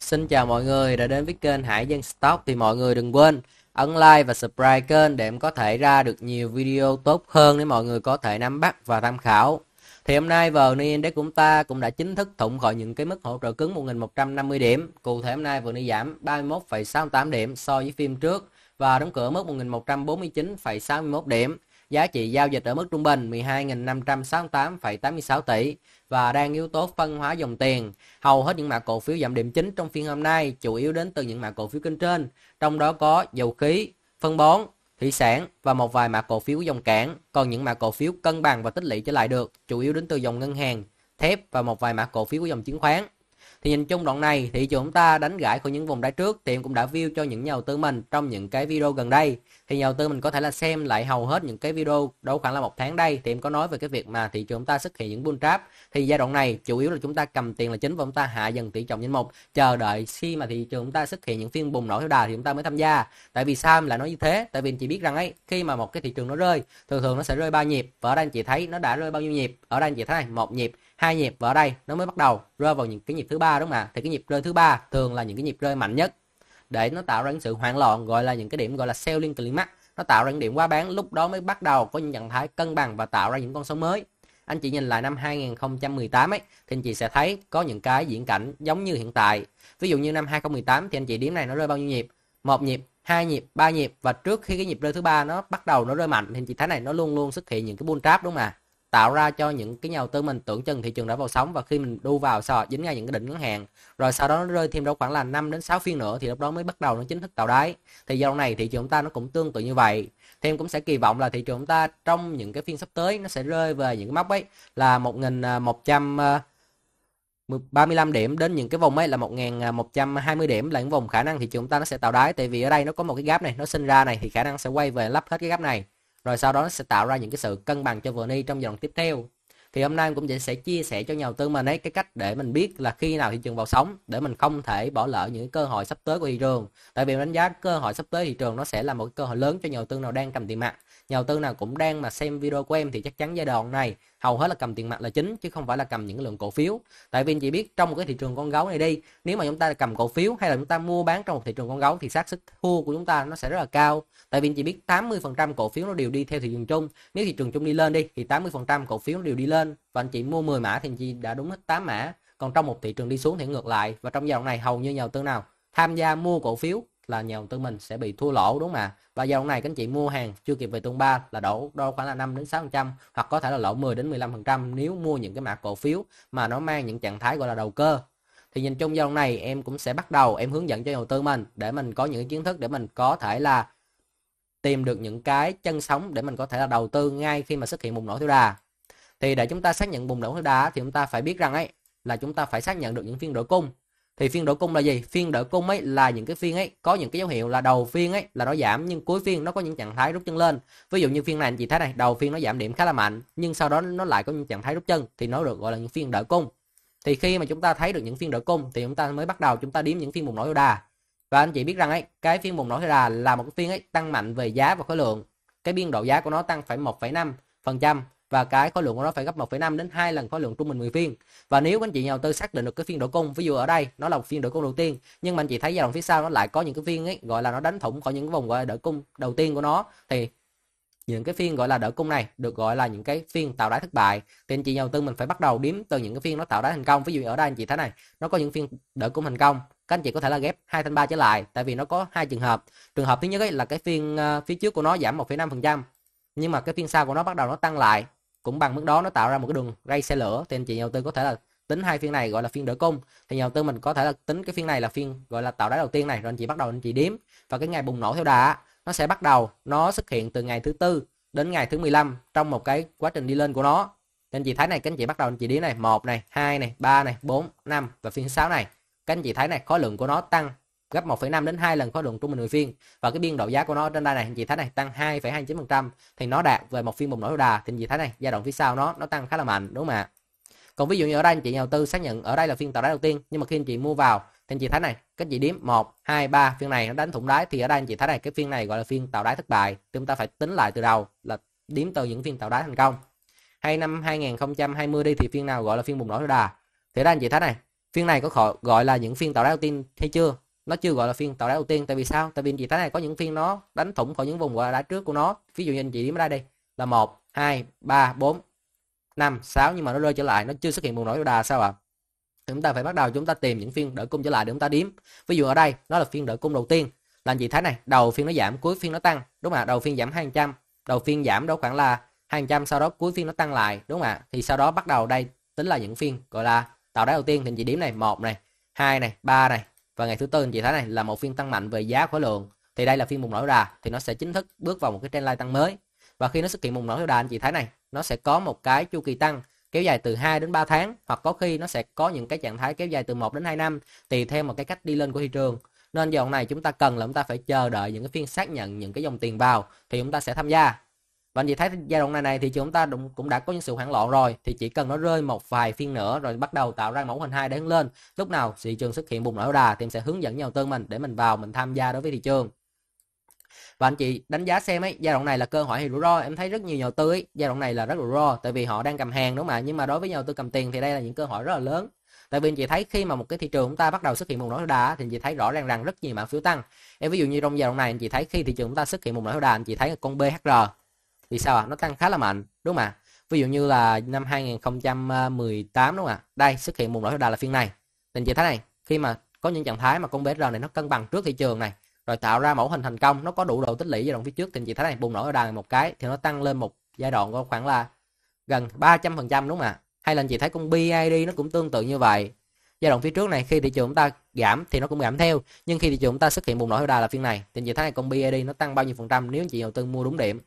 Xin chào mọi người đã đến với kênh Hải Dân Stock thì mọi người đừng quên ấn like và subscribe kênh để em có thể ra được nhiều video tốt hơn để mọi người có thể nắm bắt và tham khảo. Thì hôm nay VN Index của chúng ta cũng đã chính thức thủng khỏi những cái mức hỗ trợ cứng 1150 điểm. Cụ thể hôm nay VN giảm 31,68 điểm so với phiên trước và đóng cửa mức 1149,61 điểm. Giá trị giao dịch ở mức trung bình 12.568,86 tỷ và đang yếu tố phân hóa dòng tiền. Hầu hết những mã cổ phiếu giảm điểm chính trong phiên hôm nay chủ yếu đến từ những mã cổ phiếu kênh trên, trong đó có dầu khí, phân bón, thủy sản và một vài mã cổ phiếu dòng cảng. Còn những mã cổ phiếu cân bằng và tích lũy trở lại được chủ yếu đến từ dòng ngân hàng, thép và một vài mã cổ phiếu của dòng chứng khoán. Thì nhìn chung đoạn này thị trường chúng ta đánh gãi khỏi những vùng đáy trước, thì em cũng đã view cho những nhà đầu tư mình trong những cái video gần đây. Thì nhà đầu tư mình có thể là xem lại hầu hết những cái video đâu khoảng là một tháng đây, thì em có nói về cái việc mà thị trường chúng ta xuất hiện những bull trap. Thì giai đoạn này, chủ yếu là chúng ta cầm tiền là chính và chúng ta hạ dần tỷ trọng danh mục, chờ đợi khi mà thị trường chúng ta xuất hiện những phiên bùng nổ theo đà thì chúng ta mới tham gia. Tại vì sao em lại nói như thế? Tại vì anh chị biết rằng ấy, khi mà một cái thị trường nó rơi, thường thường nó sẽ rơi ba nhịp và ở đây anh chị thấy nó đã rơi bao nhiêu nhịp ở đây anh chị thấy này, một nhịp hai nhịp và ở đây nó mới bắt đầu rơi vào những cái nhịp thứ ba đúng không ạ? Thì cái nhịp rơi thứ ba thường là những cái nhịp rơi mạnh nhất. Để nó tạo ra những sự hoảng loạn, gọi là những cái điểm gọi là sell liên climax. Nó tạo ra những điểm quá bán, lúc đó mới bắt đầu có những trạng thái cân bằng và tạo ra những con số mới. Anh chị nhìn lại năm 2018 ấy, thì anh chị sẽ thấy có những cái diễn cảnh giống như hiện tại. Ví dụ như năm 2018 thì anh chị điểm này nó rơi bao nhiêu nhịp? Một nhịp, hai nhịp, ba nhịp. Và trước khi cái nhịp rơi thứ ba nó bắt đầu nó rơi mạnh, thì anh chị thấy này, nó luôn luôn xuất hiện những cái bull trap đúng không ạ? Tạo ra cho những cái nhà đầu tư mình tưởng chừng thị trường đã vào sóng và khi mình đu vào sao dính ngay những cái đỉnh ngắn hạn. Rồi sau đó nó rơi thêm đâu khoảng là 5 đến 6 phiên nữa thì lúc đó mới bắt đầu nó chính thức tạo đáy. Thì dòng này thị trường chúng ta nó cũng tương tự như vậy. Thì em cũng sẽ kỳ vọng là thị trường chúng ta trong những cái phiên sắp tới nó sẽ rơi về những cái mốc ấy là 1100 35 à, à, điểm đến những cái vùng ấy là 1120 à, điểm là những vùng khả năng thị trường chúng ta nó sẽ tạo đáy. Tại vì ở đây nó có một cái gap này, nó sinh ra này thì khả năng sẽ quay về lắp hết cái gap này rồi sau đó nó sẽ tạo ra những cái sự cân bằng cho VN trong giai đoạn tiếp theo. Thì hôm nay em cũng sẽ chia sẻ cho nhà đầu tư mình ấy cái cách để mình biết là khi nào thị trường vào sóng để mình không thể bỏ lỡ những cơ hội sắp tới của thị trường. Tại vì đánh giá cơ hội sắp tới thị trường nó sẽ là một cơ hội lớn cho nhà đầu tư nào đang cầm tiền mặt. Nhà đầu tư nào cũng đang mà xem video của em thì chắc chắn giai đoạn này hầu hết là cầm tiền mặt là chính, chứ không phải là cầm những lượng cổ phiếu. Tại vì anh chị biết, trong một cái thị trường con gấu này đi, nếu mà chúng ta cầm cổ phiếu hay là chúng ta mua bán trong một thị trường con gấu thì xác suất thua của chúng ta nó sẽ rất là cao. Tại vì anh chị biết 80% cổ phiếu nó đều đi theo thị trường chung. Nếu thị trường chung đi lên đi, thì 80% cổ phiếu nó đều đi lên. Và anh chị mua 10 mã thì anh chị đã đúng hết 8 mã. Còn trong một thị trường đi xuống thì ngược lại. Và trong giai đoạn này hầu như nhà đầu tư nào tham gia mua cổ phiếu là nhà đầu tư mình sẽ bị thua lỗ, đúng không ạ? Và dòng này các anh chị mua hàng chưa kịp về tuần 3 là đổ, đo khoảng là 5 đến 6% hoặc có thể là lỗ 10 đến 15% nếu mua những cái mã cổ phiếu mà nó mang những trạng thái gọi là đầu cơ. Thì nhìn chung giai đoạn này em cũng sẽ bắt đầu em hướng dẫn cho nhà đầu tư mình để mình có những kiến thức để mình có thể là tìm được những cái chân sống để mình có thể là đầu tư ngay khi mà xuất hiện bùng nổ theo đà. Thì để chúng ta xác nhận bùng nổ theo đà thì chúng ta phải biết rằng ấy là chúng ta phải xác nhận được những phiên đổi cung thì phiên đổi cung là gì? Phiên đổi cung ấy là những cái phiên ấy có những cái dấu hiệu là đầu phiên ấy là nó giảm nhưng cuối phiên nó có những trạng thái rút chân lên. Ví dụ như phiên này anh chị thấy này đầu phiên nó giảm điểm khá là mạnh nhưng sau đó nó lại có những trạng thái rút chân thì nó được gọi là những phiên đỡ cung. Thì khi mà chúng ta thấy được những phiên đỡ cung thì chúng ta mới bắt đầu chúng ta điếm những phiên bùng nổ đà và anh chị biết rằng ấy cái phiên bùng nổ đà là một cái phiên ấy tăng mạnh về giá và khối lượng. Cái biên độ giá của nó tăng phải 1,5 phần trăm và cái khối lượng của nó phải gấp 1,5 đến 2 lần khối lượng trung bình 10 phiên. Và nếu anh chị nhà đầu tư xác định được cái phiên đổi cung, ví dụ ở đây nó là một phiên đổi cung đầu tiên, nhưng mà anh chị thấy giai đoạn phía sau nó lại có những cái phiên ấy gọi là nó đánh thủng khỏi những cái vùng gọi là đỡ cung đầu tiên của nó thì những cái phiên gọi là đỡ cung này được gọi là những cái phiên tạo đáy thất bại. Thì anh chị nhà đầu tư mình phải bắt đầu đếm từ những cái phiên nó tạo đáy thành công. Ví dụ ở đây anh chị thấy này nó có những phiên đỡ cung thành công các anh chị có thể là ghép hai thanh ba trở lại tại vì nó có hai trường hợp. Trường hợp thứ nhất ấy là cái phiên uh, phía trước của nó giảm 1,5% nhưng mà cái phiên sau của nó bắt đầu nó tăng lại cũng bằng mức đó nó tạo ra một cái đường ray xe lửa. Thì anh chị nhà đầu tư có thể là tính hai phiên này gọi là phiên đỡ cung. Thì nhà đầu tư mình có thể là tính cái phiên này là phiên gọi là tạo đáy đầu tiên này, rồi anh chị bắt đầu anh chị đếm. Và cái ngày bùng nổ theo đà nó sẽ bắt đầu nó xuất hiện từ ngày thứ tư đến ngày thứ 15 trong một cái quá trình đi lên của nó. Thì anh chị thấy này các anh chị bắt đầu anh chị đếm này, một này, hai này, ba này, bốn, năm và phiên 6 này. Các anh chị thấy này, khối lượng của nó tăng gấp 1,5 đến 2 lần khối lượng trung bình 10 phiên và cái biên độ giá của nó trên đây này anh chị thấy này tăng 2,29% thì nó đạt về một phiên bùng nổ đà thì anh chị thấy này giai đoạn phía sau nó nó tăng khá là mạnh đúng không ạ? Còn ví dụ như ở đây anh chị nhà đầu tư xác nhận ở đây là phiên tạo đáy đầu tiên nhưng mà khi anh chị mua vào thì anh chị thấy này các chị điểm 1 2 3 phiên này nó đánh thủng đáy thì ở đây anh chị thấy này cái phiên này gọi là phiên tạo đáy thất bại. Thì chúng ta phải tính lại từ đầu là điểm từ những phiên tạo đáy thành công. Hay năm 2020 đi thì phiên nào gọi là phiên bùng nổ đà? Thì đây anh chị thấy này phiên này có gọi là những phiên tạo đáy đầu tiên hay chưa? Nó chưa gọi là phiên tạo đáy đầu tiên, tại vì sao? Tại vì anh chị thấy này, có những phiên nó đánh thủng khỏi những vùng gọi là đáy trước của nó. Ví dụ như anh chị điểm ở đây đây là một, hai, ba, bốn, năm, sáu, nhưng mà nó rơi trở lại, nó chưa xuất hiện vùng nổi đà sao ạ? Chúng ta phải bắt đầu chúng ta tìm những phiên đỡ cung trở lại để chúng ta điếm ví dụ ở đây, nó là phiên đỡ cung đầu tiên. Là anh chị thấy này, đầu phiên nó giảm, cuối phiên nó tăng. Đúng không ạ? Đầu phiên giảm 200 đầu phiên giảm đó khoảng là 200 sau đó cuối phiên nó tăng lại. Đúng không ạ? Thì sau đó bắt đầu đây tính là những phiên gọi là tạo đáy đầu tiên. Thì anh chị điểm này, một này, hai này, ba này và ngày thứ tư, anh chị thấy này, là một phiên tăng mạnh về giá khối lượng. Thì đây là phiên bùng nổ đà, thì nó sẽ chính thức bước vào một cái trendline tăng mới. Và khi nó xuất hiện bùng nổ đà, anh chị thấy này, nó sẽ có một cái chu kỳ tăng kéo dài từ 2 đến 3 tháng, hoặc có khi nó sẽ có những cái trạng thái kéo dài từ 1 đến 2 năm, tùy theo một cái cách đi lên của thị trường. Nên dòng này chúng ta cần là chúng ta phải chờ đợi những cái phiên xác nhận những cái dòng tiền vào thì chúng ta sẽ tham gia và anh chị thấy giai đoạn này này thì chúng ta cũng đã có những sự hoảng loạn rồi, thì chỉ cần nó rơi một vài phiên nữa rồi bắt đầu tạo ra mẫu hình hai để hướng lên. Lúc nào thị trường xuất hiện bùng nổ đà thì em sẽ hướng dẫn nhau tư mình để mình vào mình tham gia đối với thị trường. Và anh chị đánh giá xem ấy, giai đoạn này là cơ hội hay rủi ro? Em thấy rất nhiều nhà đầu tư ấy, giai đoạn này là rất rủi ro, tại vì họ đang cầm hàng đúng không ạ? Nhưng mà đối với nhà đầu tư cầm tiền thì đây là những cơ hội rất là lớn. Tại vì anh chị thấy khi mà một cái thị trường chúng ta bắt đầu xuất hiện một nỗi đà thì anh chị thấy rõ ràng rằng rất nhiều mã phiếu tăng. Em ví dụ như trong giai đoạn này, anh chị thấy khi thị trường chúng ta xuất hiện một nỗi đà, anh chị thấy con BHR vì sao ạ? À? nó tăng khá là mạnh, đúng không ạ? Ví dụ như là năm 2018 đúng không ạ? Đây, xuất hiện một lỗi đà là phiên này. Tình trạng thế này, khi mà có những trạng thái mà con BHR này nó cân bằng trước thị trường này, rồi tạo ra mẫu hình thành công, nó có đủ độ tích lũy giai đoạn phía trước, tình trạng thế này bùng nổ ở đà một cái thì nó tăng lên một giai đoạn có khoảng là gần 300 phần trăm đúng không ạ? Hay là anh chị thấy con BID nó cũng tương tự như vậy. Giai đoạn phía trước này, khi thị trường chúng ta giảm thì nó cũng giảm theo, nhưng khi thị trường chúng ta xuất hiện bùng nổ ở đà là phiên này thì chị thấy này con BID nó tăng bao nhiêu phần trăm nếu anh chị đầu tư mua đúng điểm?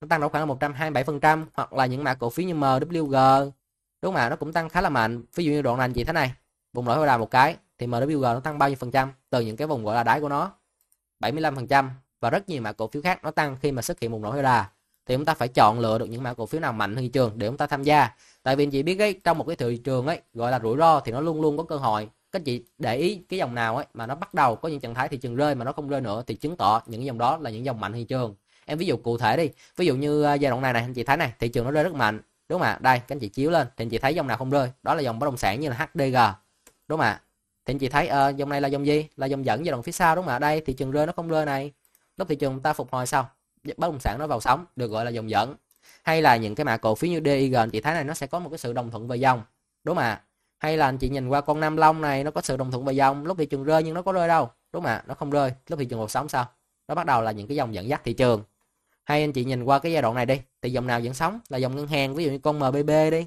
Nó tăng độ khoảng là 127 phần trăm hoặc là những mã cổ phiếu như MWG đúng không ạ nó cũng tăng khá là mạnh. Ví dụ như đoạn này chị thế này bùng nổ ở đà một cái, thì MWG nó tăng bao nhiêu phần trăm? Từ những cái vùng gọi là đáy của nó 75 phần trăm. Và rất nhiều mã cổ phiếu khác nó tăng khi mà xuất hiện vùng nỗi hơi đà. Thì chúng ta phải chọn lựa được những mã cổ phiếu nào mạnh hơn thị trường để chúng ta tham gia. Tại vì chị biết ấy, trong một cái thị trường ấy, gọi là rủi ro thì nó luôn luôn có cơ hội. Các chị để ý cái dòng nào ấy mà nó bắt đầu có những trạng thái thị trường rơi mà nó không rơi nữa thì chứng tỏ những dòng đó là những dòng mạnh thị trường em ví dụ cụ thể đi. Ví dụ như à, giai đoạn này này anh chị thấy này thị trường nó rơi rất mạnh đúng không ạ? Đây các anh chị chiếu lên thì anh chị thấy dòng nào không rơi? Đó là dòng bất động sản như là HDG đúng không ạ? Thì anh chị thấy uh, dòng này là dòng gì? Là dòng dẫn giai đoạn phía sau đúng không ạ? Đây thị trường rơi nó không rơi này. Lúc thị trường ta phục hồi sau bất động sản nó vào sóng được gọi là dòng dẫn. Hay là những cái mã cổ phiếu như DIG anh chị thấy này nó sẽ có một cái sự đồng thuận về dòng đúng không ạ? Hay là anh chị nhìn qua con Nam Long này nó có sự đồng thuận về dòng lúc thị trường rơi nhưng nó có rơi đâu đúng không ạ? Nó không rơi lúc thị trường vào sóng sao? Nó bắt đầu là những cái dòng dẫn dắt thị trường hai anh chị nhìn qua cái giai đoạn này đi. Thì dòng nào dẫn sóng là dòng ngân hàng ví dụ như con MBB đi.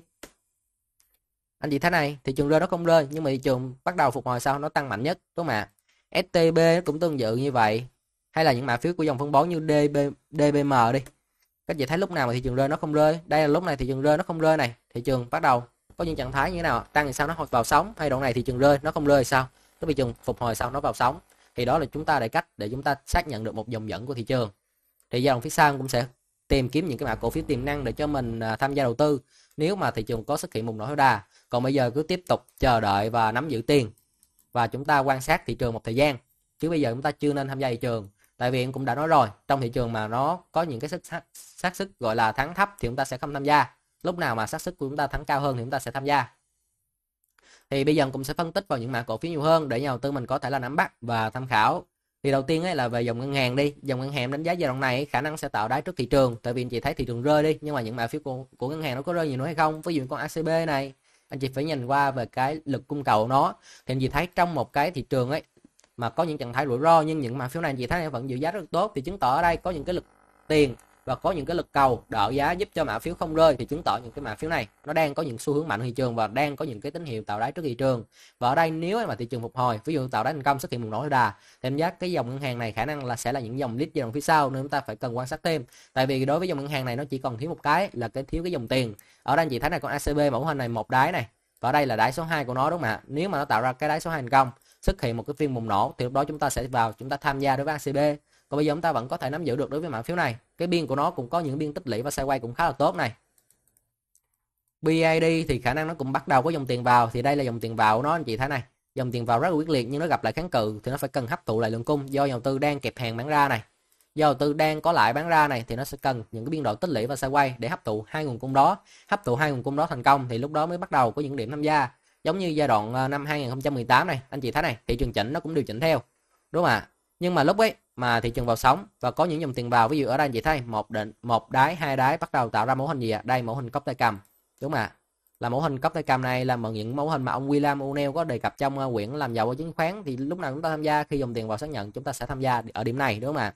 Anh chị thấy này thị trường rơi nó không rơi nhưng mà thị trường bắt đầu phục hồi sau nó tăng mạnh nhất. Đúng không ạ? STB cũng tương tự như vậy. Hay là những mã phiếu của dòng phân bón như DB, DBM đi. Các chị thấy lúc nào mà thị trường rơi nó không rơi? Đây là lúc này thị trường rơi nó không rơi này. Thị trường bắt đầu có những trạng thái như thế nào tăng thì sao nó vào sóng? Hay đoạn này thị trường rơi nó không rơi sao? Cái thị trường phục hồi sau nó vào sóng. Thì đó là chúng ta để cách để chúng ta xác nhận được một dòng dẫn của thị trường thì giai đoạn phía sau cũng sẽ tìm kiếm những cái mã cổ phiếu tiềm năng để cho mình à, tham gia đầu tư. Nếu mà thị trường có xuất hiện một nỗi đà còn bây giờ cứ tiếp tục chờ đợi và nắm giữ tiền và chúng ta quan sát thị trường một thời gian. Chứ bây giờ chúng ta chưa nên tham gia thị trường. Tại vì em cũng đã nói rồi trong thị trường mà nó có những cái xác, xác sức gọi là thắng thấp thì chúng ta sẽ không tham gia. Lúc nào mà xác sức của chúng ta thắng cao hơn thì chúng ta sẽ tham gia. Thì bây giờ cũng sẽ phân tích vào những mã cổ phiếu nhiều hơn để nhà đầu tư mình có thể là nắm bắt và tham khảo thì đầu tiên ấy là về dòng ngân hàng đi. Dòng ngân hàng đánh giá giai đoạn này khả năng sẽ tạo đáy trước thị trường. Tại vì anh chị thấy thị trường rơi đi nhưng mà những mã phiếu của, của ngân hàng nó có rơi nhiều nữa hay không? Ví dụ con ACB này anh chị phải nhìn qua về cái lực cung cầu nó. Thì anh chị thấy trong một cái thị trường ấy mà có những trạng thái rủi ro nhưng những mã phiếu này anh chị thấy vẫn giữ giá rất tốt thì chứng tỏ ở đây có những cái lực tiền và có những cái lực cầu đỡ giá giúp cho mã phiếu không rơi thì chứng tỏ những cái mã phiếu này nó đang có những xu hướng mạnh thị trường và đang có những cái tín hiệu tạo đáy trước thị trường. Và ở đây nếu mà thị trường phục hồi, ví dụ tạo đáy thành công xuất hiện một nỗi đà, thì em giá cái dòng ngân hàng này khả năng là sẽ là những dòng lít giai đoạn phía sau nên chúng ta phải cần quan sát thêm. Tại vì đối với dòng ngân hàng này nó chỉ còn thiếu một cái là cái thiếu cái dòng tiền. Ở đây chị thấy này, con ACB mẫu hình này một đáy này, và ở đây là đáy số 2 của nó đúng không ạ? Nếu mà nó tạo ra cái đáy số 2 thành công, xuất hiện một cái phiên bùng nổ thì lúc đó chúng ta sẽ vào, chúng ta tham gia đối với ACB còn bây giờ chúng ta vẫn có thể nắm giữ được đối với mã phiếu này. Cái biên của nó cũng có những biên tích lũy và sideways cũng khá là tốt này. BID thì khả năng nó cũng bắt đầu có dòng tiền vào. Thì đây là dòng tiền vào nó, anh chị thấy này. Dòng tiền vào rất là quyết liệt nhưng nó gặp lại kháng cự thì nó phải cần hấp thụ lại lượng cung do nhà đầu tư đang kẹp hàng bán ra này. Do đầu tư đang có lại bán ra này thì nó sẽ cần những cái biên độ tích lũy và sideways để hấp thụ hai nguồn cung đó. Hấp thụ hai nguồn cung đó thành công thì lúc đó mới bắt đầu có những điểm tham gia. Giống như giai đoạn ờ, năm 2018 này, anh chị thấy này, thị trường chỉnh nó cũng điều chỉnh theo. Đúng không ạ? Nhưng mà lúc ấy mà thị trường vào sóng. Và có những dòng tiền vào, ví dụ ở đây chị thấy một định, một đáy, hai đáy, bắt đầu tạo ra mẫu hình gì ạ? Đây, mẫu hình cốc tay cầm đúng không ạ. Là mẫu hình cốc tay cầm này là một những mẫu hình mà ông William O'Neill có đề cập trong ờ, quyển làm giàu ở chứng khoán. Thì lúc nào chúng ta tham gia, khi dòng tiền vào xác nhận, chúng ta sẽ tham gia ở điểm này, đúng không ạ?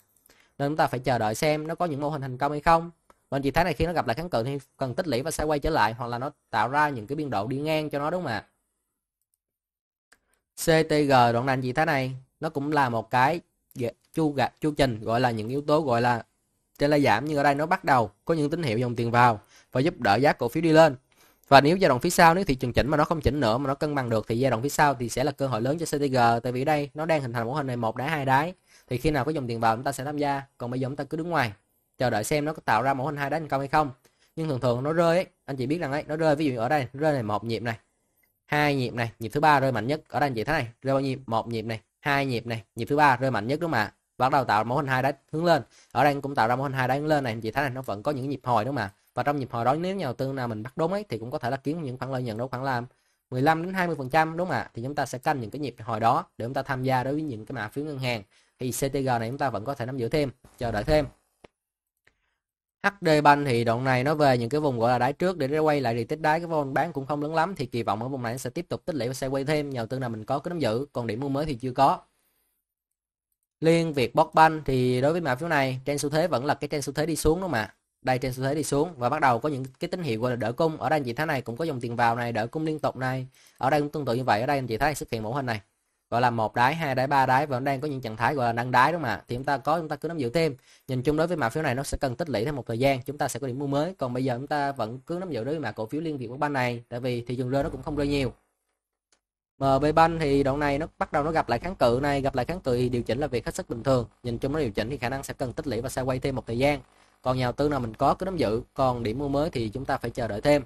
Nên chúng ta phải chờ đợi xem nó có những mẫu hình thành công hay không. Và chị thấy này khi nó gặp lại kháng cự thì cần tích lũy và sẽ quay trở lại, hoặc là nó tạo ra những cái biên độ đi ngang cho nó, đúng không ạ? CTG đoạn này chị thấy này. Nó cũng là một cái Dạ, chu gạt chu trình gọi là những yếu tố gọi là trên là giảm nhưng ở đây nó bắt đầu có những tín hiệu dòng tiền vào và giúp đỡ giá cổ phiếu đi lên. Và nếu giai đoạn phía sau, nếu thị trường chỉnh mà nó không chỉnh nữa, mà nó cân bằng được thì giai đoạn phía sau thì sẽ là cơ hội lớn cho CTG tại vì đây nó đang hình thành mẫu hình này một đáy, hai đáy. Thì khi nào có dòng tiền vào chúng ta sẽ tham gia, còn bây giờ chúng ta cứ đứng ngoài, chờ đợi xem nó có tạo ra mẫu hình hai đáy thành công hay không. Nhưng thường thường nó rơi ấy, anh chị biết rằng ấy, nó rơi, ví dụ ở đây, rơi này một nhịp này, hai nhịp này, nhịp thứ ba rơi mạnh nhất, ở đây anh chị thấy này, rơi bao nhiêu? Một nhịp này hai nhịp này, nhịp thứ ba rơi mạnh nhất đúng không ạ? Bắt đầu tạo mẫu hình hai đáy hướng lên. Ở đây cũng tạo ra mẫu hình hai đáy hướng lên này anh chị thấy là nó vẫn có những nhịp hồi đúng không ạ? Và trong nhịp hồi đó, nếu nhà đầu tư nào mình bắt đúng ấy, thì cũng có thể là kiếm những khoản lợi nhuận đó khoảng là 15 đến 20 phần trăm đúng không ạ? Thì chúng ta sẽ canh những cái nhịp hồi đó để chúng ta tham gia đối với những cái mã phiếu ngân hàng. Thì CTG này chúng ta vẫn có thể nắm giữ thêm, chờ đợi thêm. HD Bank thì đoạn này nó về những cái vùng gọi là đáy trước để nó quay lại thì tích đáy, cái vùng bán cũng không lớn lắm, thì kỳ vọng ở vùng này sẽ tiếp tục tích lũy và sẽ quay thêm. Nhà đầu tư nào mình có cái nắm giữ, còn điểm mua mới thì chưa có. Liên Việt Bóc Bank thì đối với mã phiếu này, trên xu thế vẫn là cái trên xu thế đi xuống đúng mà. đây, trên xu thế đi xuống và bắt đầu có những cái tín hiệu gọi là đỡ cung. Ở đây anh chị thấy này, cũng có dòng tiền vào này, đỡ cung liên tục này. Ở đây cũng tương tự như vậy, ở đây anh chị thấy xuất hiện mẫu hình này gọi là một đáy, hai đáy, ba đáy và nó đang có những trạng thái gọi là nâng đáy đúng không ạ? Thì chúng ta có, chúng ta cứ nắm giữ thêm. Nhìn chung đối với mã phiếu này nó sẽ cần tích lũy thêm một thời gian, chúng ta sẽ có điểm mua mới. Còn bây giờ chúng ta vẫn cứ nắm giữ đối với mã cổ phiếu liên việt của ban này, tại vì thị trường rơi nó cũng không rơi nhiều. MB Bank thì đoạn này nó bắt đầu nó gặp lại kháng cự này, gặp lại kháng cự thì điều chỉnh là việc hết sức bình thường. Nhìn chung nó điều chỉnh thì khả năng sẽ cần tích lũy và sẽ quay thêm một thời gian. Còn nhà đầu tư nào mình có cứ nắm giữ, còn điểm mua mới thì chúng ta phải chờ đợi thêm.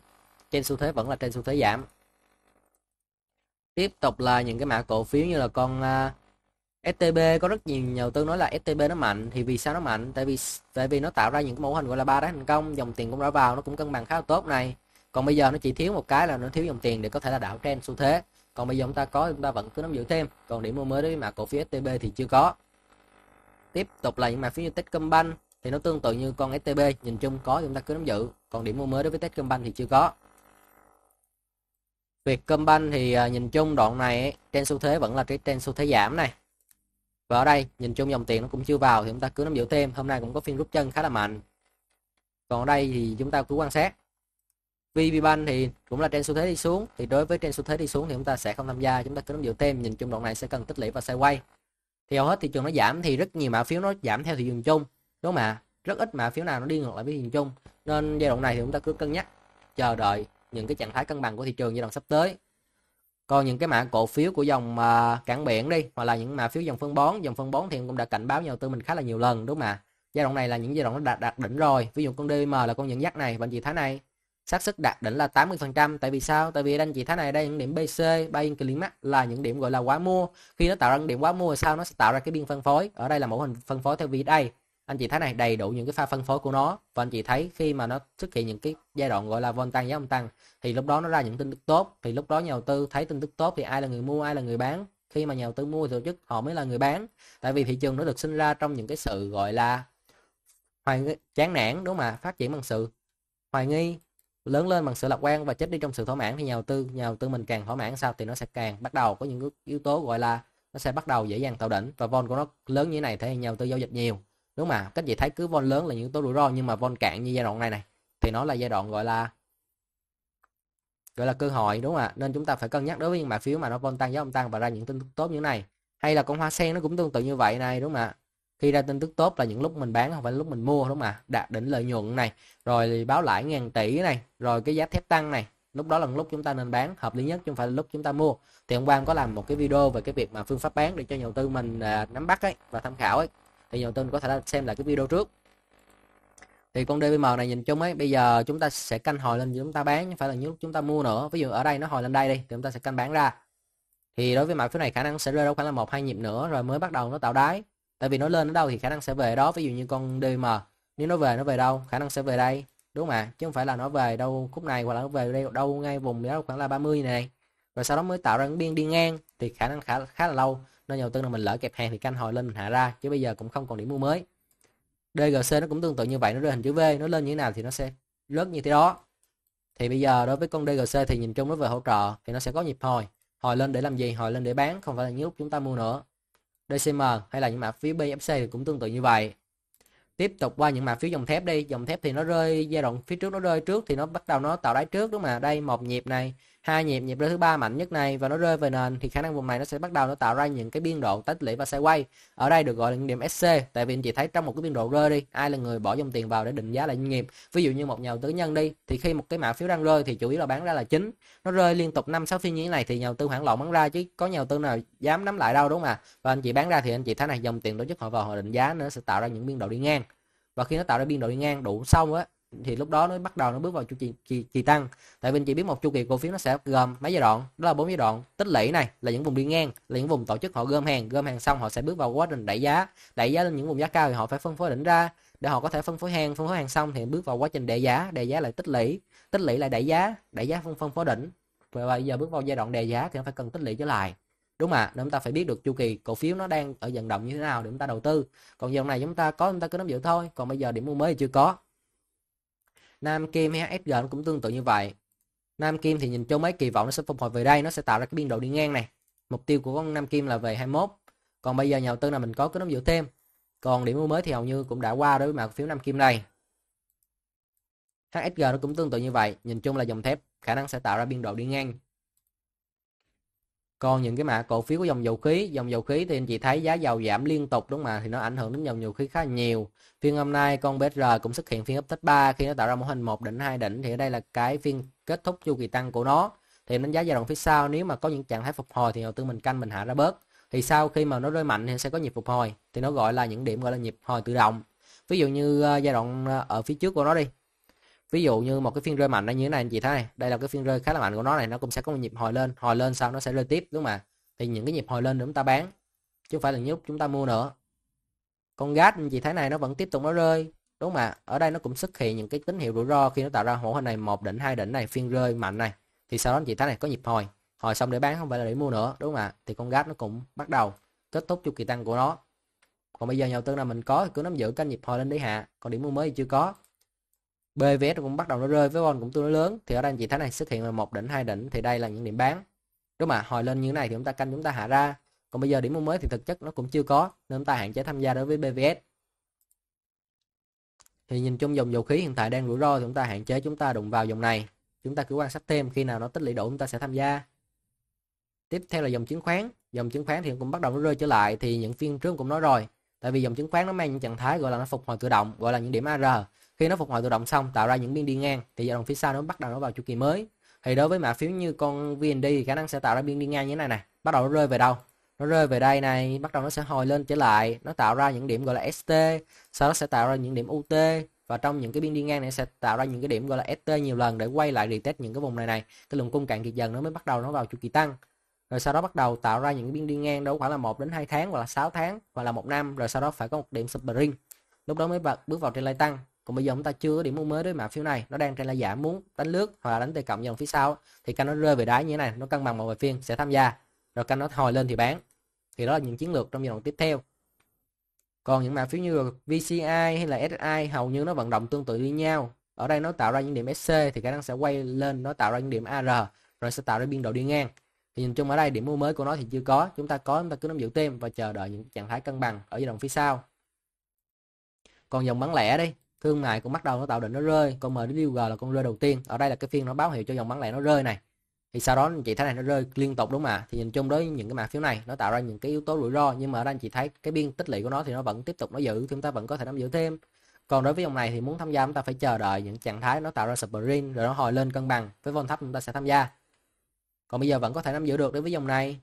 Trên xu thế vẫn là trên xu thế giảm tiếp tục là những cái mã cổ phiếu như là con à, uh, STB có rất nhiều nhà đầu tư nói là STB nó mạnh. Thì vì sao nó mạnh? Tại vì tại vì nó tạo ra những cái mẫu hình gọi là ba đá thành công. Dòng tiền cũng đã vào nó cũng cân bằng khá là tốt này. Còn bây giờ nó chỉ thiếu một cái là nó thiếu dòng tiền để có thể là đảo trend xu thế. Còn bây giờ chúng ta có chúng ta vẫn cứ nắm giữ thêm. Còn điểm mua mới đối với mã cổ phiếu STB thì chưa có. Tiếp tục là những mã phiếu như Techcombank thì nó tương tự như con STB nhìn chung có chúng ta cứ nắm giữ. Còn điểm mua mới đối với Techcombank thì chưa có. Vietcombank thì à, nhìn chung đoạn này ấy, trên xu thế vẫn là cái trên xu thế giảm này. Và ở đây nhìn chung dòng tiền nó cũng chưa vào thì chúng ta cứ nắm giữ thêm. Hôm nay cũng có phiên rút chân khá là mạnh. Còn ở đây thì chúng ta cứ quan sát. VPBank thì cũng là trên xu thế đi xuống. Thì đối với trên xu thế đi xuống thì chúng ta sẽ không tham gia chúng ta cứ nắm giữ thêm. Nhìn chung đoạn này sẽ cần tích lũy và xoay quay. Thì hầu hết thị trường nó giảm thì rất nhiều mã phiếu nó giảm theo thị trường chung đúng không ạ? Rất ít mã phiếu nào nó đi ngược lại với thị trường chung. Nên giai đoạn này thì chúng ta cứ cân nhắc chờ đợi những cái trạng thái cân bằng của thị trường giai đoạn sắp tới. Còn những cái mã cổ phiếu của dòng uh, cảng biển đi hoặc là những mã phiếu dòng phân bón dòng phân bón thì cũng đã cảnh báo nhà đầu tư mình khá là nhiều lần đúng không ạ? Giai đoạn này là những giai đoạn nó đạt đạt đỉnh rồi. Ví dụ con DM là con dẫn dắt này và chị thái này xác suất đạt đỉnh là 80% tại vì sao? Tại vì anh chị thái này đây những điểm BC Buy Climax là những điểm gọi là quá mua. Khi nó tạo ra điểm quá mua sao? Nó sẽ tạo ra cái biên phân phối. Ở đây là mẫu hình phân phối theo VSA anh chị thấy này, đầy đủ những cái pha phân phối của nó. Và anh chị thấy khi mà nó xuất hiện những cái giai đoạn gọi là vol tăng giá ông tăng, thì lúc đó nó ra những tin tức tốt. Thì lúc đó nhà đầu tư thấy tin tức tốt thì ai là người mua, ai là người bán. Khi mà nhà đầu tư mua tổ chức, họ mới là người bán. Tại vì thị trường nó được sinh ra trong những cái sự gọi là hoài nghi, chán nản, đúng mà phát triển bằng sự hoài nghi, lớn lên bằng sự lạc quan và chết đi trong sự thỏa mãn. Thì nhà đầu tư, nhà đầu tư mình càng thỏa mãn sao thì nó sẽ càng bắt đầu có những yếu tố gọi là nó sẽ bắt đầu dễ dàng tạo đỉnh. Và vol của nó lớn như thế này thì nhà đầu tư giao dịch nhiều đúng mà các chị thấy cứ von lớn là những tố rủi ro nhưng mà von cạn như giai đoạn này này thì nó là giai đoạn gọi là gọi là cơ hội đúng không ạ? Nên chúng ta phải cân nhắc đối với những mã phiếu mà nó von tăng giá ông tăng và ra những tin tức tốt như thế này. Hay là con hoa sen nó cũng tương tự như vậy này đúng không ạ? Khi ra tin tức tốt là những lúc mình bán không phải lúc mình mua đúng không ạ? Đạt đỉnh lợi nhuận này rồi báo lãi ngàn tỷ này rồi cái giá thép tăng này. Lúc đó là lúc chúng ta nên bán hợp lý nhất chứ không phải là lúc chúng ta mua. Thì hôm qua em có làm một cái video về cái việc mà phương pháp bán để cho nhà đầu tư mình à, nắm bắt ấy và tham khảo ấy thì nhà đầu tư có thể là xem lại cái video trước. Thì con DVM này nhìn chung ấy, bây giờ chúng ta sẽ canh hồi lên chúng ta bán chứ phải là những lúc chúng ta mua nữa. Ví dụ ở đây nó hồi lên đây đi, thì chúng ta sẽ canh bán ra. Thì đối với mã phiếu này khả năng sẽ rơi đâu khoảng là một, hai nhịp nữa, rồi mới bắt đầu nó tạo đáy. Tại vì nó lên ở đâu thì khả năng sẽ về đó, ví dụ như con dpm nếu nó về nó về đâu, khả năng sẽ về đây, đúng không ạ? Chứ không phải là nó về đâu khúc này hoặc là nó về đây đâu ngay vùng đó khoảng là 30 này rồi sau đó mới tạo ra những biên đi ngang thì khả năng khá khá là lâu. Nên nhà đầu tư là mình lỡ kẹp hàng thì canh hồi lên mình hạ ra, chứ bây giờ cũng không còn điểm mua mới. DGC nó cũng tương tự như vậy, nó rơi hình chữ V, nó lên như thế nào thì nó sẽ rớt như thế đó. Thì bây giờ đối với con DGC thì nhìn chung nó về hỗ trợ thì nó sẽ có nhịp hồi. Hồi lên để làm gì? Hồi lên để bán, không phải là những lúc chúng ta mua nữa. DCM hay là những mã phiếu BFC thì cũng tương tự như vậy. Tiếp tục qua những mã phiếu dòng thép đi. Dòng thép thì nó rơi giai đoạn phía trước, nó rơi trước thì nó bắt đầu nó tạo đáy trước, đúng mà đây, một nhịp này hai nhịp nhịp rơi thứ ba mạnh nhất này và nó rơi về nền thì khả năng vùng này nó sẽ bắt đầu nó tạo ra những cái biên độ tích lũy và quay. Ở đây được gọi là những điểm SC tại vì anh chị thấy trong một cái biên độ rơi đi, ai là người bỏ dòng tiền vào để định giá lại doanh nghiệp? Ví dụ như một nhà đầu tư nhân đi, thì khi một cái mã phiếu đang rơi thì chủ yếu là bán ra là chính. Nó rơi liên tục năm, sáu phiên như thế này thì nhà đầu tư hoảng loạn bán ra chứ có nhà đầu tư nào dám nắm lại đâu, đúng không ạ? Và anh chị bán ra thì anh chị thấy này, dòng tiền tổ chức họ vào họ định giá nó sẽ tạo ra những biên độ đi ngang. Và khi nó tạo ra biên độ đi ngang đủ xong á thì lúc đó nó bắt đầu nó bước vào chu kỳ, kỳ, kỳ tăng. Tại vì chị biết một chu kỳ cổ phiếu nó sẽ gồm mấy giai đoạn? Đó là bốn giai đoạn tích lũy này là những vùng đi ngang là những vùng tổ chức họ gom hàng. Gom hàng xong họ sẽ bước vào quá trình đẩy giá. Đẩy giá lên những vùng giá cao thì họ phải phân phối đỉnh ra. Để họ có thể phân phối hàng phân phối hàng xong thì bước vào quá trình đẩy giá. Đẩy giá lại tích lũy. Tích lũy lại đẩy giá. Đẩy giá phân phân phối đỉnh. Và bây giờ bước vào giai đoạn đẩy giá thì nó phải cần tích lũy trở lại. Đúng không ạ nên chúng ta phải biết được chu kỳ cổ phiếu nó đang ở vận động như thế nào để chúng ta đầu tư. Còn dòng này chúng ta có chúng ta cứ nắm giữ thôi. Còn bây giờ điểm mua mới thì chưa có. Nam Kim hay HSG cũng tương tự như vậy. Nam Kim thì nhìn chung mấy kỳ vọng nó sẽ phục hồi về đây, nó sẽ tạo ra cái biên độ đi ngang này. Mục tiêu của con Nam Kim là về 21 còn bây giờ nhà đầu tư là mình có cái nắm giữ thêm. Còn điểm mua mới thì hầu như cũng đã qua đối với mã phiếu Nam Kim này HSG nó cũng tương tự như vậy, nhìn chung là dòng thép khả năng sẽ tạo ra biên độ đi ngang còn những cái mã cổ phiếu của dòng dầu khí, dòng dầu khí thì anh chị thấy giá dầu giảm liên tục đúng không ạ? thì nó ảnh hưởng đến dòng dầu khí khá nhiều. Phiên hôm nay con BR cũng xuất hiện phiên update 3 khi nó tạo ra mô hình một đỉnh, hai đỉnh thì ở đây là cái phiên kết thúc chu kỳ tăng của nó. Thì đánh giá giai đoạn phía sau, nếu mà có những trạng thái phục hồi thì đầu tư mình canh mình hạ ra bớt. Thì sau khi mà nó rơi mạnh thì sẽ có nhịp phục hồi, thì nó gọi là những điểm gọi là nhịp hồi tự động. Ví dụ như ờ, giai đoạn ờ, ở phía trước của nó đi ví dụ như một cái phiên rơi mạnh nó như thế này anh chị thấy này đây là cái phiên rơi khá là mạnh của nó này, nó cũng sẽ có một nhịp hồi lên hồi lên sau nó sẽ rơi tiếp, đúng không ạ? Thì những cái nhịp hồi lên để chúng ta bán, chứ không phải là nhúc lúc chúng ta mua nữa. Con gas anh chị thấy này, nó vẫn tiếp tục nó rơi, đúng không ạ? Ở đây nó cũng xuất hiện những cái tín hiệu rủi ro khi nó tạo ra mẫu hình này, một đỉnh, hai đỉnh này, phiên rơi mạnh này. Thì sau đó anh chị thấy này, có nhịp hồi hồi xong để bán không phải là để mua nữa, đúng không ạ? Thì con gas nó cũng bắt đầu kết thúc chu kỳ tăng của nó. Còn bây giờ nhà đầu tư nào mình có thì cứ nắm giữ cái nhịp hồi lên để hạ, còn điểm mua mới thì chưa có. BVS cũng bắt đầu nó rơi, với vol cũng tương đối lớn. Thì ở đây anh chị thấy này, xuất hiện là một đỉnh, hai đỉnh, thì đây là những điểm bán. Đúng mà, hồi lên như thế này thì chúng ta canh chúng ta hạ ra. Còn bây giờ điểm mua mới thì thực chất nó cũng chưa có, nên chúng ta hạn chế tham gia đối với BVS thì nhìn chung dòng dầu khí hiện tại đang rủi ro thì chúng ta hạn chế chúng ta đụng vào dòng này. Chúng ta cứ quan sát thêm, khi nào nó tích lũy đủ chúng ta sẽ tham gia. Tiếp theo là dòng chứng khoán. Dòng chứng khoán thì cũng bắt đầu nó rơi trở lại thì những phiên trước cũng nói rồi. Tại vì dòng chứng khoán nó mang những trạng thái gọi là nó phục hồi tự động, gọi là những điểm AR khi nó phục hồi tự động xong, tạo ra những biên đi ngang, thì giai đoạn phía sau nó bắt đầu nó vào chu kỳ mới. Thì đối với mã phiếu như con VND thì khả năng sẽ tạo ra biên đi ngang như thế này này bắt đầu nó rơi về đâu? Nó rơi về đây này, bắt đầu nó sẽ hồi lên trở lại. Nó tạo ra những điểm gọi là ST sau đó sẽ tạo ra những điểm UT và trong những cái biên đi ngang này sẽ tạo ra những cái điểm gọi là ST nhiều lần để quay lại retest những cái vùng này này. Cái lượng cung cạn kiệt dần nó mới bắt đầu nó vào chu kỳ tăng. Rồi sau đó bắt đầu tạo ra những biên đi ngang đâu khoảng là một đến 2 tháng hoặc là 6 tháng hoặc là một năm. Rồi sau đó phải có một điểm spring lúc đó mới bước vào trên lay tăng còn bây giờ chúng ta chưa có điểm mua mới đối mã phiếu này. Nó đang trên là giảm muốn đánh lướt hoặc là đánh tay cộng dòng phía sau. Thì canh nó rơi về đáy như thế này, nó cân bằng một vài phiên sẽ tham gia. Rồi canh nó hồi lên thì bán. Thì đó là những chiến lược trong giai đoạn tiếp theo. Còn những mã phiếu như là VCI hay là SSI hầu như nó vận động tương tự như nhau. Ở đây nó tạo ra những điểm SC thì khả năng sẽ quay lên, nó tạo ra những điểm AR rồi sẽ tạo ra biên độ đi ngang. Thì nhìn chung ở đây điểm mua mới của nó thì chưa có. Chúng ta có, chúng ta cứ nắm giữ thêm và chờ đợi những trạng thái cân bằng ở giai đoạn phía sau. Còn dòng bán lẻ đi thương mại cũng bắt đầu nó tạo định nó rơi. Con MWG là con rơi đầu tiên. Ở đây là cái phiên nó báo hiệu cho dòng bán lẻ nó rơi này. Thì sau đó anh chị thấy này, nó rơi liên tục đúng không ạ? Thì nhìn chung đối với những cái mã phiếu này, nó tạo ra những cái yếu tố rủi ro. Nhưng mà ở đây anh chị thấy cái biên tích lũy của nó thì nó vẫn tiếp tục nó giữ, chúng ta vẫn có thể nắm giữ thêm. Còn đối với dòng này thì muốn tham gia chúng ta phải chờ đợi những trạng thái nó tạo ra spring rồi nó hồi lên cân bằng. Với vol thấp chúng ta sẽ tham gia. Còn bây giờ vẫn có thể nắm giữ được đối với dòng này.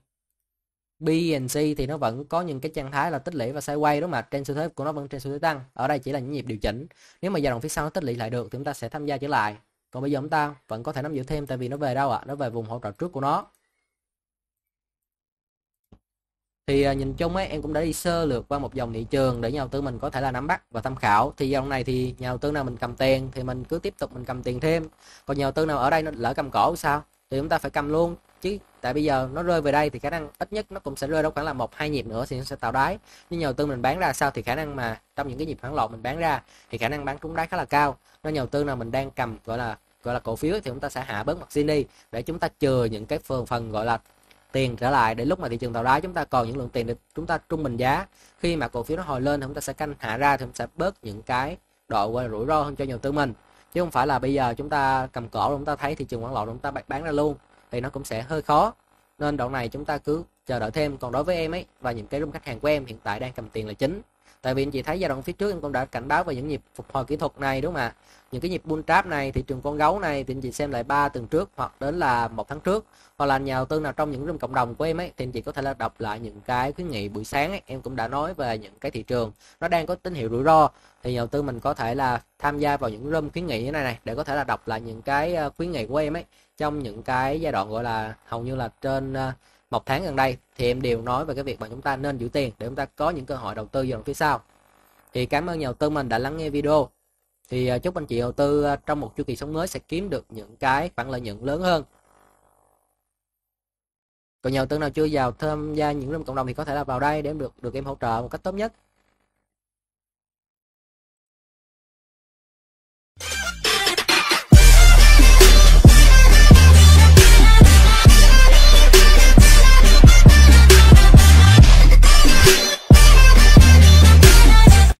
BNC thì nó vẫn có những cái trạng thái là tích lũy và sideways, đúng không ạ? Trên xu thế của nó vẫn trên xu thế tăng. Ở đây chỉ là những nhịp điều chỉnh. Nếu mà giai đoạn phía sau nó tích lũy lại được thì chúng ta sẽ tham gia trở lại. Còn bây giờ chúng ta vẫn có thể nắm giữ thêm tại vì nó về đâu ạ? Nó về vùng hỗ trợ trước của nó. Thì à, nhìn chung ấy, em cũng đã đi sơ lược qua một dòng thị trường để nhà đầu tư mình có thể là nắm bắt và tham khảo. Thì dòng này thì nhà đầu tư nào mình cầm tiền thì mình cứ tiếp tục mình cầm tiền thêm. Còn nhà đầu tư nào ở đây nó lỡ cầm cổ sao? Thì chúng ta phải cầm luôn chứ tại bây giờ nó rơi về đây thì khả năng ít nhất nó cũng sẽ rơi đâu khoảng là một, hai nhịp nữa thì nó sẽ tạo đáy. Nhưng nhà đầu tư mình bán ra sao thì khả năng mà trong những cái nhịp hoảng loạn mình bán ra thì khả năng bán trúng đáy khá là cao. Nên nhà đầu tư nào mình đang cầm, gọi là gọi là cổ phiếu thì chúng ta sẽ hạ bớt mặt đi để chúng ta chừa những cái phần phần, gọi là, tiền trở lại để lúc mà thị trường tạo đáy chúng ta còn những lượng tiền để chúng ta trung bình giá. Khi mà cổ phiếu nó hồi lên thì chúng ta sẽ canh hạ ra thì chúng ta sẽ bớt những cái độ, gọi là, rủi ro hơn cho nhà đầu tư mình. Chứ không phải là bây giờ chúng ta cầm cổ chúng ta thấy thị trường hoảng loạn chúng ta bán ra luôn thì nó cũng sẽ hơi khó. Nên đoạn này chúng ta cứ chờ đợi thêm. Còn đối với em ấy và những cái room khách hàng của em hiện tại đang cầm tiền là chính tại vì anh chị thấy giai đoạn phía trước em cũng đã cảnh báo về những nhịp phục hồi kỹ thuật này đúng không ạ? Những cái nhịp bull trap này thị trường con gấu này thì anh chị xem lại ba tuần trước hoặc đến là một tháng trước. Hoặc là nhà đầu tư nào trong những room cộng đồng của em ấy thì anh chị có thể là đọc lại những cái khuyến nghị buổi sáng ấy, em cũng đã nói về những cái thị trường nó đang có tín hiệu rủi ro. Thì nhà đầu tư mình có thể là tham gia vào những room khuyến nghị như này này để có thể là đọc lại những cái ờ, khuyến nghị của em ấy trong những cái giai đoạn gọi là hầu như là trên ờ, một tháng gần đây thì em đều nói về cái việc mà chúng ta nên giữ tiền để chúng ta có những cơ hội đầu tư dần phía sau. Thì cảm ơn nhà đầu tư mình đã lắng nghe video. Thì à, chúc anh chị đầu tư à, trong một chu kỳ sống mới sẽ kiếm được những cái khoản lợi nhuận lớn hơn. Còn nhà đầu tư nào chưa vào tham gia những room cộng đồng thì có thể là vào đây để được được em hỗ trợ một cách tốt nhất.